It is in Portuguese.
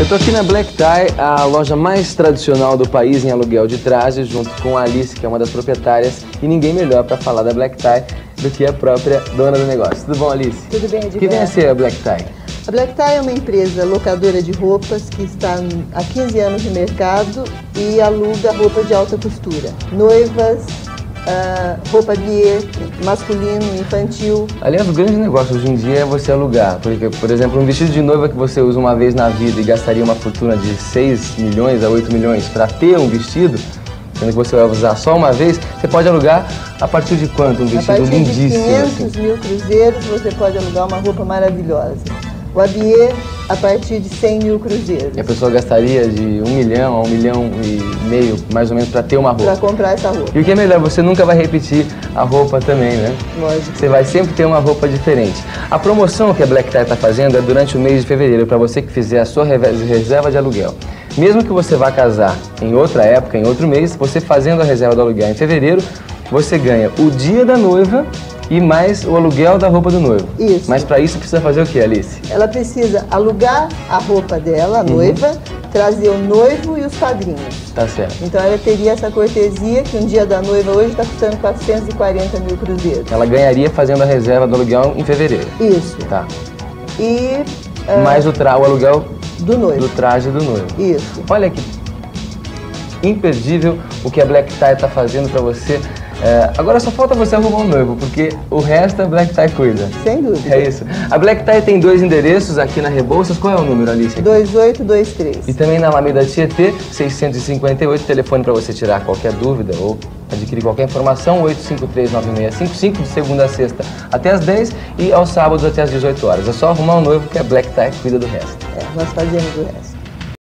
Eu tô aqui na Black Tie, a loja mais tradicional do país em aluguel de trajes, junto com a Alice, que é uma das proprietárias, e ninguém melhor para falar da Black Tie do que a própria dona do negócio. Tudo bom, Alice? Tudo bem, O que vem a ser a Black Tie? A Black Tie é uma empresa locadora de roupas que está há 15 anos no mercado e aluga roupa de alta costura. Noivas, ah, roupa de masculino, infantil. Aliás, o grande negócio hoje em dia é você alugar. Porque, por exemplo, um vestido de noiva que você usa uma vez na vida e gastaria uma fortuna de 6 milhões a 8 milhões para ter um vestido, sendo que você vai usar só uma vez, você pode alugar a partir de quanto? Um A vestido partir de lindíssimo. 500 assim. mil cruzeiros você pode alugar uma roupa maravilhosa. O Abier a partir de 100 mil cruzeiros E a pessoa gastaria de um milhão a um milhão e meio, mais ou menos, para ter uma para roupa. comprar essa roupa. E o que é melhor, você nunca vai repetir a roupa também, né? Lógico. Você vai sempre ter uma roupa diferente. A promoção que a Black Tie está fazendo é durante o mês de fevereiro, para você que fizer a sua reserva de aluguel. Mesmo que você vá casar em outra época, em outro mês, você fazendo a reserva do aluguel em fevereiro, você ganha o dia da noiva e mais o aluguel da roupa do noivo. Isso. Mas para isso precisa fazer o que, Alice? Ela precisa alugar a roupa dela, a noiva, trazer o noivo e os padrinhos. Tá certo. Então ela teria essa cortesia que um dia da noiva hoje está custando 440 mil cruzeiros. Ela ganharia fazendo a reserva do aluguel em fevereiro. Isso. Tá. E ah, Mais o, tra o aluguel do noivo. do traje do noivo. Isso. Olha que imperdível o que a Black Tie está fazendo para você. É, agora só falta você arrumar um noivo, porque o resto a Black Tie cuida. Sem dúvida. É isso. A Black Tie tem dois endereços aqui na Rebouças. Qual é o número, Alice? 2823. E também na Alameda Tietê, 658, telefone para você tirar qualquer dúvida ou adquirir qualquer informação, 853-9655, de segunda a sexta até as 10 e aos sábados até as 18 horas. É só arrumar um noivo que a Black Tie cuida do resto. É, nós fazemos o resto.